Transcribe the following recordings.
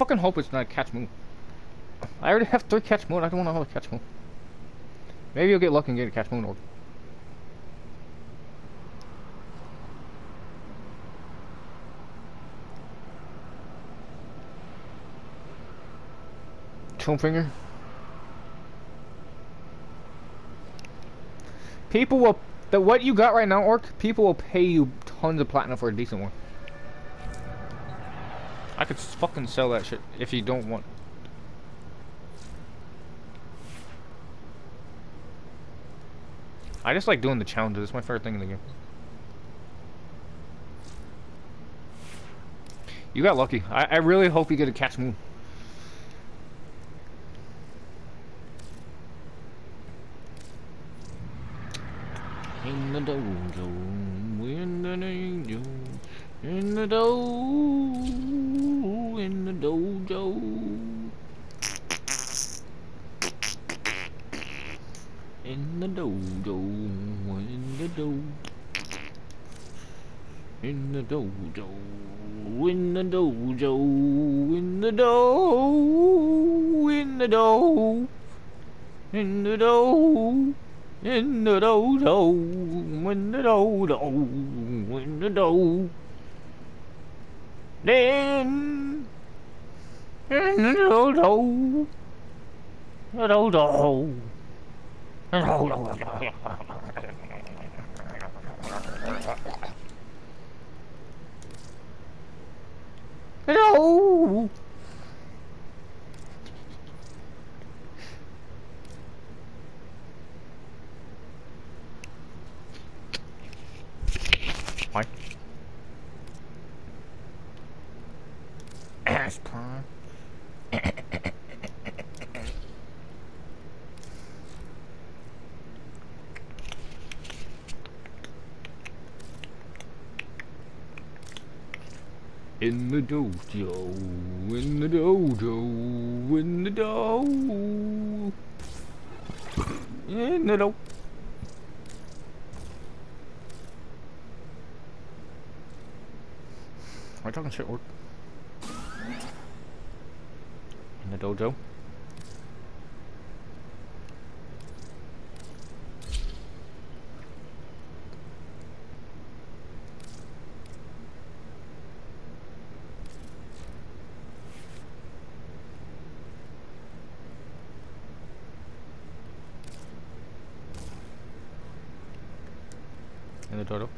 fucking hope it's not a Catchmoon. I already have three Catchmoon. I don't want another Catchmoon. Maybe you'll get lucky and get a Catchmoon orb. Tombfinger. People will the what you got right now, Orc. People will pay you tons of platinum for a decent one. I could fucking sell that shit if you don't want. I just like doing the challenges. It's my favorite thing in the game. You got lucky. I, I really hope you get a Catchmoon. In the dojo, in the dojo, in the dojo, in the dojo. In the dojo, in the dojo. In the dojo, in the dojo, in the dojo, in the dojo, in the dojo. In the dojo, in the dojo, in the dojo. Then, in the dojo, the dojo, the dojo. Hello. Why? Ass prime. In the dojo, in the dojo, in the dojo, in the dojo. Am I talking shit, Orc? In the dojo? The dojo?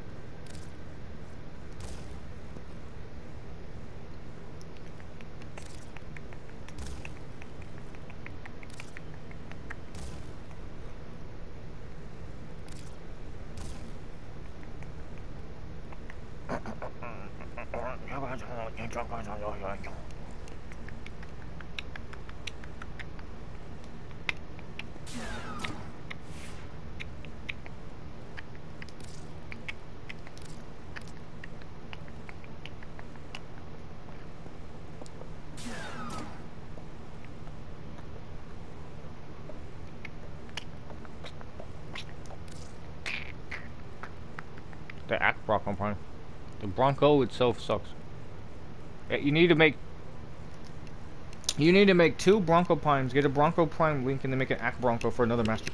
The Akbronco Prime. The Bronco itself sucks. You need to make. You need to make two Bronco Primes. Get a Bronco Prime link and then make an Akbronco for another master.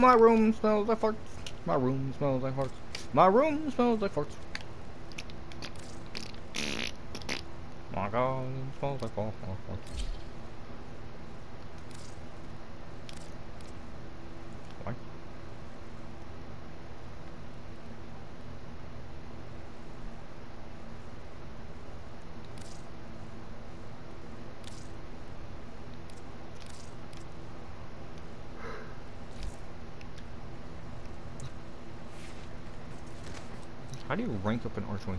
My room smells like farts. My room smells like farts. My room smells like farts. My God, it smells like farts. How do you rank up an Archwing?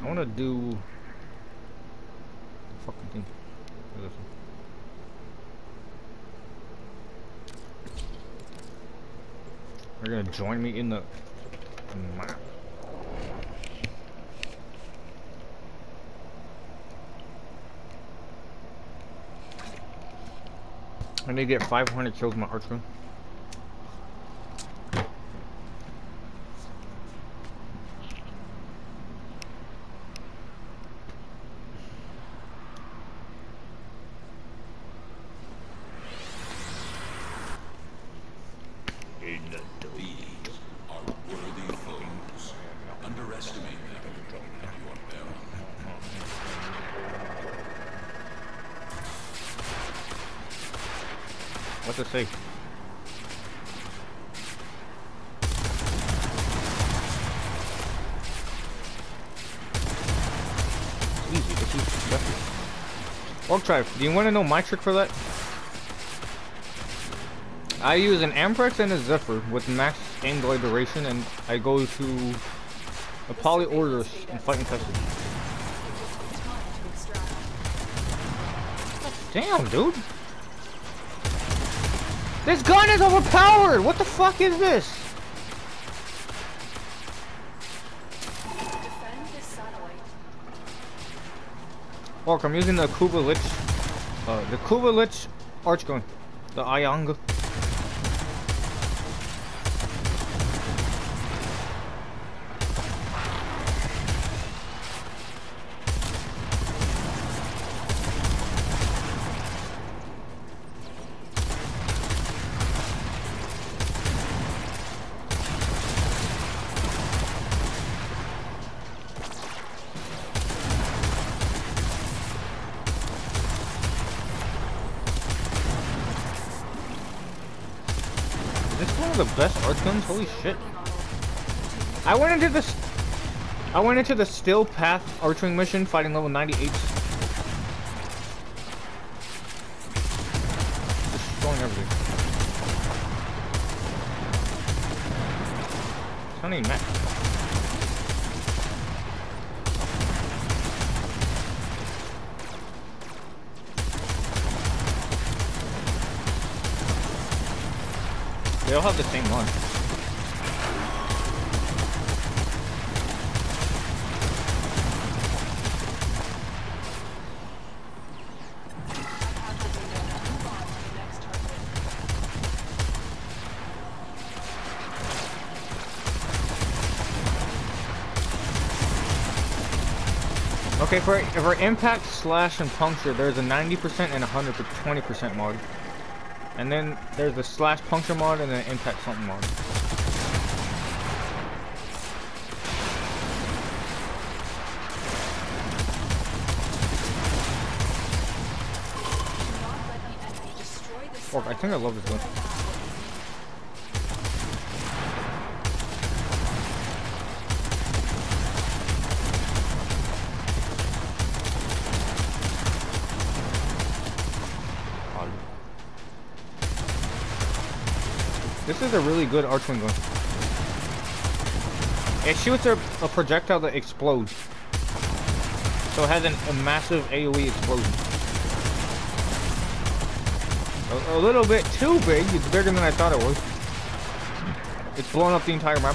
I want to do the fucking thing. Are you gonna join me in the map? I need to get 500 kills with my Archwing. These are worthy foes. Underestimate them, and you are barren. It say? Easy, that's. Orc Tribe, do you want to know my trick for that? I use an Amprex and a Zephyr with max aim delay duration, and I go to a Poly Orders and fight in it. Damn, dude! This gun is overpowered! What the fuck is this? Orc, I'm using the Kuva Lich. Uh, the Kuva Lich Archgun. The Ayanga. One of the best Archguns. Holy shit. I went into this. I went into the Steel Path Archwing mission fighting level 98. Destroying everything. It's not even. They all have the same one. Okay, for for impact, slash, and puncture, there's a 90% and a 120% mod. And then there's the slash puncture mod and the impact something mod. Do not let the enemy destroy this Orc, I think I love this one. This is a really good Archwing gun. It shoots a, a projectile that explodes. So it has an, a massive AoE explosion. A, a little bit too big. It's bigger than I thought it was. It's blowing up the entire map.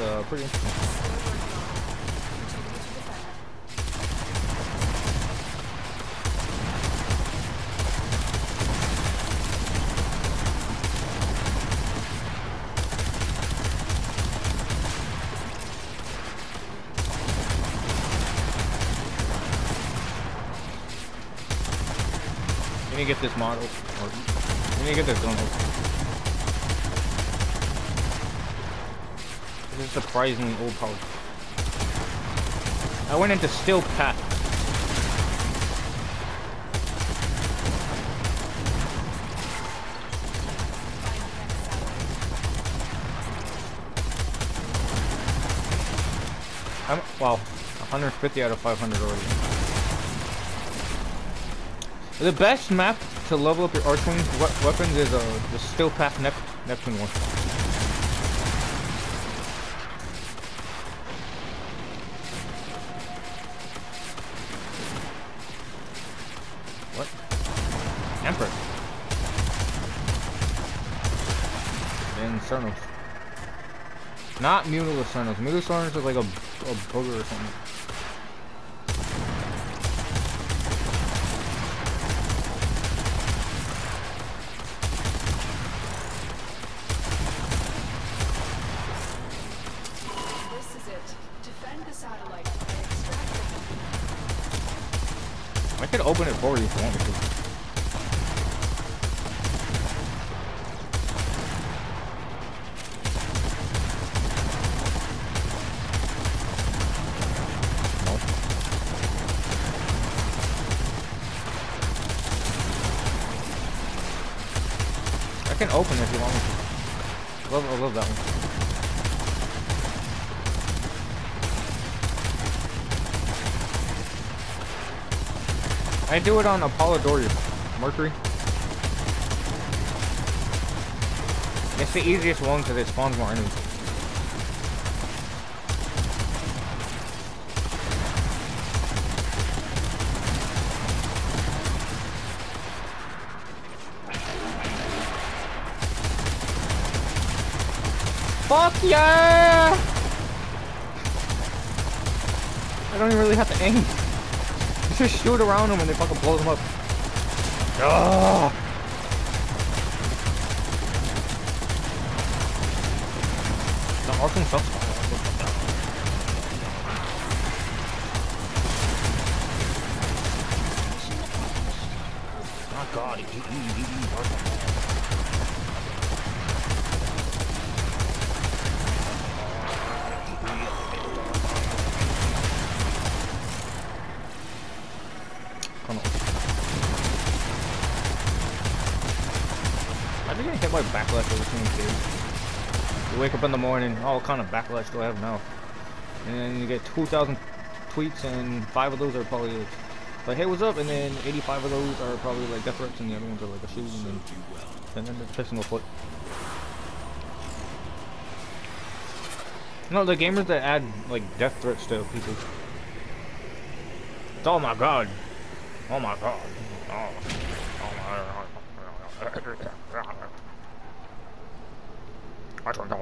Uh, pretty interesting. me get this model. Let me get this gun. This is surprisingly old power. I went into steel path. I'm wow, 150 out of 500 already. The best map to level up your Archwing we weapons is uh, the Steel Path Nep Neptune one. What? Emperor. Cernos. Not Mutalisarnos. Cernos. Mutalist Cernos is like a, a booger or something. I could open it for you if you want me to. I can open it if you want me to. Love, I love that one. I do it on Apollodorus. Mercury. It's the easiest one because it spawns more enemies. Fuck yeah! I don't even really have to aim. Just shoot around them and they fucking blow them up. Ugh. The Arkham sucks. Oh god, he, he, he, he, Arkham. Come on. I think I hit my backlash every single day. You wake up in the morning, what kind of backlash do I have now? And then you get 2,000 tweets, and five of those are probably like, like, hey, what's up? And then 85 of those are probably like death threats, and the other ones are like a shoot, and then, they're pissing foot. No, the gamers that add like death threats to people. Oh my god. Oh my god. Oh. Oh my god. I don't know.